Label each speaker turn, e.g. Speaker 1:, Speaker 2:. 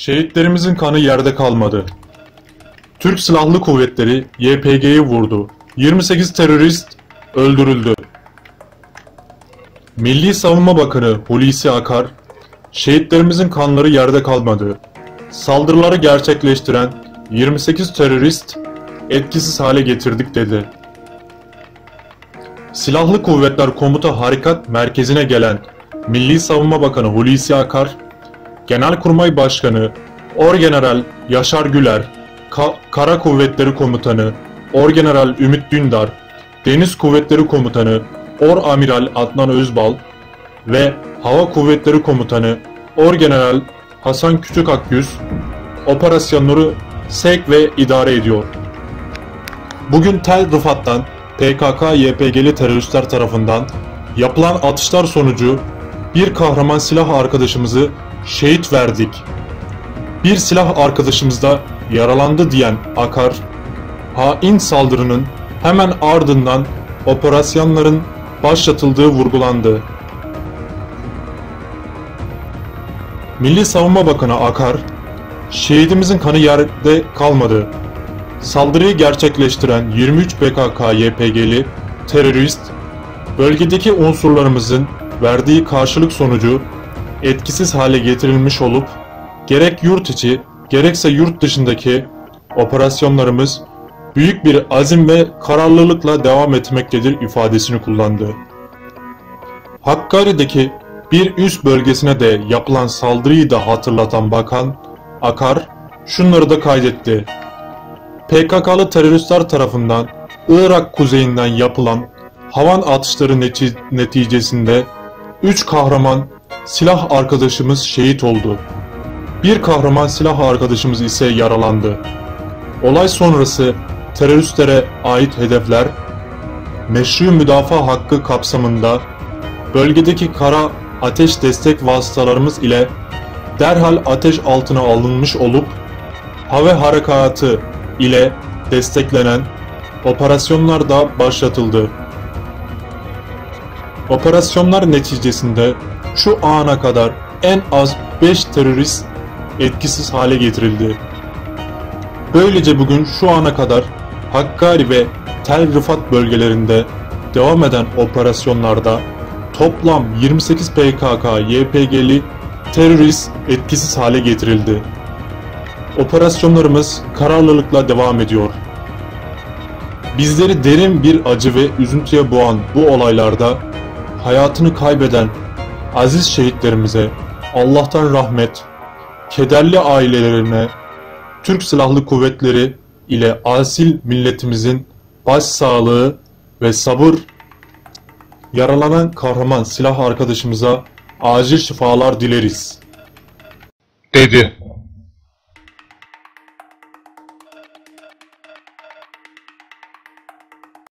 Speaker 1: Şehitlerimizin kanı yerde kalmadı. Türk Silahlı Kuvvetleri YPG'yi vurdu. 28 terörist öldürüldü. Milli Savunma Bakanı Hulusi Akar, şehitlerimizin kanları yerde kalmadı. Saldırıları gerçekleştiren 28 terörist etkisiz hale getirdik dedi. Silahlı Kuvvetler Komuta Harekat Merkezi'ne gelen Milli Savunma Bakanı Hulusi Akar, Genelkurmay Başkanı Orgeneral Yaşar Güler, Ka- Kara Kuvvetleri Komutanı Orgeneral Ümit Dündar, Deniz Kuvvetleri Komutanı Or Amiral Adnan Özbal ve Hava Kuvvetleri Komutanı Orgeneral Hasan Küçük Akyüz operasyonları sevk ve idare ediyor. Bugün Tel Rıfat'tan PKK-YPG'li teröristler tarafından yapılan atışlar sonucu bir kahraman silah arkadaşımızı şehit verdik. Bir silah arkadaşımız da yaralandı diyen Akar, hain saldırının hemen ardından operasyonların başlatıldığı vurgulandı. Milli Savunma Bakanı Akar, şehidimizin kanı yerde kalmadı. Saldırıyı gerçekleştiren 23 PKK-YPG'li terörist, bölgedeki unsurlarımızın verdiği karşılık sonucu etkisiz hale getirilmiş olup, gerek yurt içi gerekse yurt dışındaki operasyonlarımız büyük bir azim ve kararlılıkla devam etmektedir ifadesini kullandı. Hakkari'deki bir üst bölgesine de yapılan saldırıyı da hatırlatan bakan Akar şunları da kaydetti. PKK'lı teröristler tarafından Irak kuzeyinden yapılan havan atışları neti- neticesinde 3 kahraman silah arkadaşımız şehit oldu. Bir kahraman silah arkadaşımız ise yaralandı. Olay sonrası teröristlere ait hedefler meşru müdafaa hakkı kapsamında bölgedeki kara ateş destek vasıtalarımız ile derhal ateş altına alınmış olup hava harekatı ile desteklenen operasyonlar da başlatıldı. Operasyonlar neticesinde şu ana kadar en az 5 terörist etkisiz hale getirildi. Böylece bugün şu ana kadar Hakkari ve Tel Rifat bölgelerinde devam eden operasyonlarda toplam 28 PKK YPG'li terörist etkisiz hale getirildi. Operasyonlarımız kararlılıkla devam ediyor. Bizleri derin bir acı ve üzüntüye boğan bu olaylarda hayatını kaybeden aziz şehitlerimize Allah'tan rahmet, kederli ailelerine, Türk Silahlı Kuvvetleri ile asil milletimizin başsağlığı ve sabır, yaralanan kahraman silah arkadaşımıza acil şifalar dileriz.
Speaker 2: dedi.